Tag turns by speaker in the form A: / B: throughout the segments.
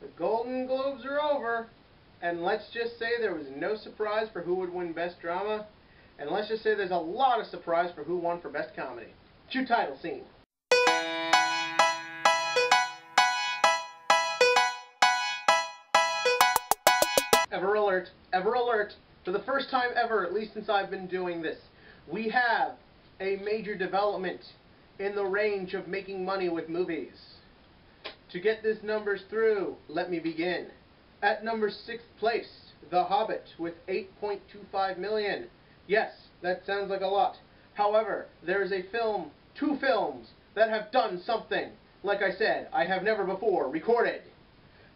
A: The Golden Globes are over, and let's just say there was no surprise for who would win Best Drama, and let's just say there's a lot of surprise for who won for Best Comedy. Cue title scene. Ever alert, ever alert, for the first time ever, at least since I've been doing this, we have a major development in the range of making money with movies. To get these numbers through, let me begin. At number 6th place, The Hobbit with 8.25 million. Yes, that sounds like a lot. However, there is a film, two films, that have done something, like I said, I have never before recorded.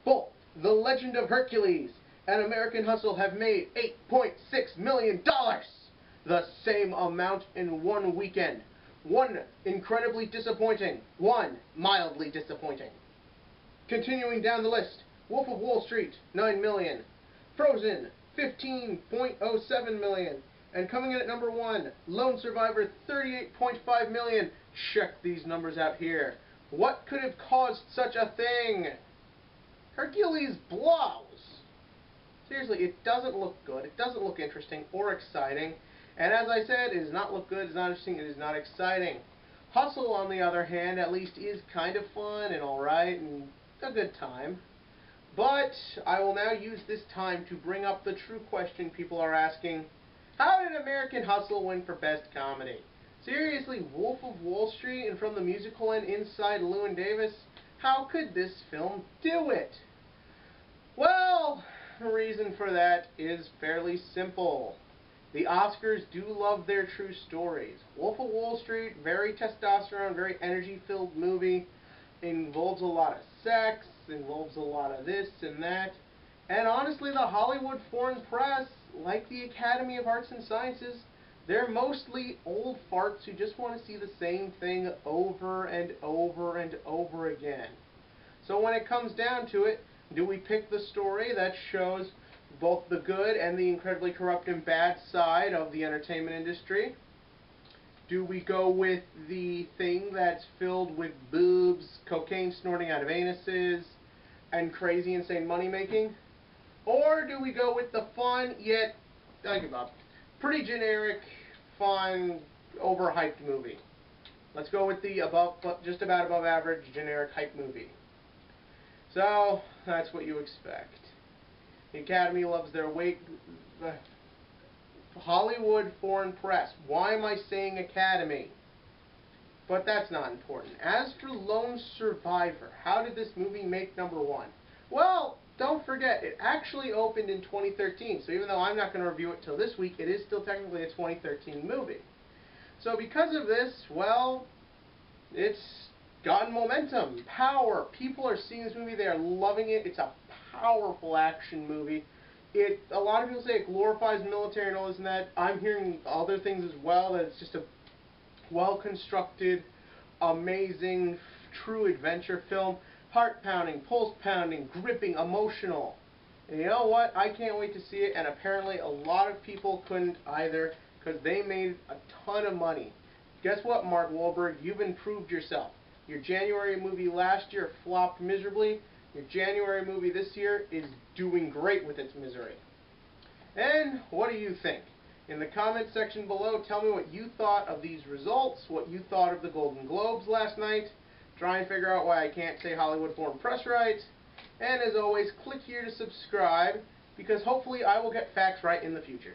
A: Both The Legend of Hercules and American Hustle have made $8.6 million. The same amount in one weekend. One incredibly disappointing, one mildly disappointing. Continuing down the list, Wolf of Wall Street, 9 million. Frozen, 15.07 million. And coming in at number one, Lone Survivor, 38.5 million. Check these numbers out here. What could have caused such a thing? Hercules blows. Seriously, it doesn't look good. It doesn't look interesting or exciting. And as I said, it does not look good, it is not interesting, it is not exciting. Hustle, on the other hand, at least is kind of fun and alright and a good time. But I will now use this time to bring up the true question people are asking. How did American Hustle win for Best Comedy? Seriously, Wolf of Wall Street and from the musical and Inside Llewyn Davis? How could this film do it? Well, the reason for that is fairly simple. The Oscars do love their true stories. Wolf of Wall Street, very testosterone, very energy-filled movie, involves a lot of sex, involves a lot of this and that. And honestly, the Hollywood foreign press, like the Academy of Arts and Sciences, they're mostly old farts who just want to see the same thing over and over and over again. So when it comes down to it, do we pick the story that shows both the good and the incredibly corrupt and bad side of the entertainment industry? Do we go with the thing that's filled with boobs, cocaine snorting out of anuses, and crazy insane money making? Or do we go with the fun yet, I give up, pretty generic, fun, overhyped movie? Let's go with the above, just about above average generic hype movie. So, that's what you expect. The Academy loves their weight. The Hollywood foreign press. Why am I saying Academy? But that's not important. As for Lone Survivor, how did this movie make number one? Well, don't forget, it actually opened in 2013. So even though I'm not going to review it till this week, it is still technically a 2013 movie. So because of this, well, it's gotten momentum, power. People are seeing this movie. They are loving it. It's a powerful action movie. It a lot of people say it glorifies military and all this and that. I'm hearing other things as well. That it's just a well constructed, amazing, true adventure film. Heart pounding, pulse pounding, gripping, emotional. And you know what? I can't wait to see it. And apparently, a lot of people couldn't either because they made a ton of money. Guess what, Mark Wahlberg? You've improved yourself. Your January movie last year flopped miserably. Your January movie this year is doing great with its misery. And what do you think? In the comment section below, tell me what you thought of these results, what you thought of the Golden Globes last night. Try and figure out why I can't say Hollywood Foreign Press right. And as always, click here to subscribe, because hopefully I will get facts right in the future.